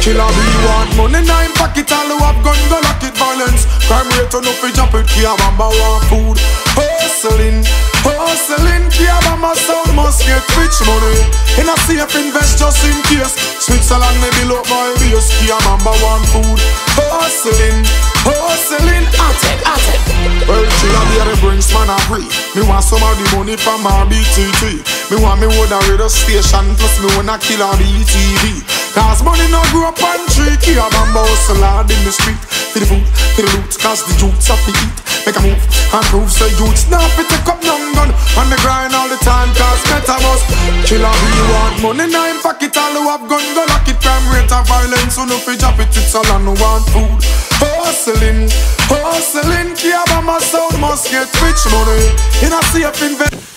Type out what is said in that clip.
Killer be want money nine pocket all who have gun go lock it violence. Crime rate on up drop it. Kia Bamba want food. Hustling, hustling. Kia Bamba sound must get rich money. In a safe invest just in case. Switzerland may be look my base. Kia Bamba want food. Hustling, hustling. At it, at it. Well, killer be the brings man a free. Me want some of the money from my BTT. Me want me would a radio station plus me kill a BTV. Cause money no grow up on tree Kia bamba hustle hard in the street. For the food, for the loot Cause the youths have to eat. Make a move and prove so youths Now fi take up young gun On the grind all the time Cause better must Killer we want money Now in pocket all who have gun Go lock it crime rate of violence. So no fi drop it It's all and no want food. Hustling, hustling Kia bamba sound must get rich money. In a safe invest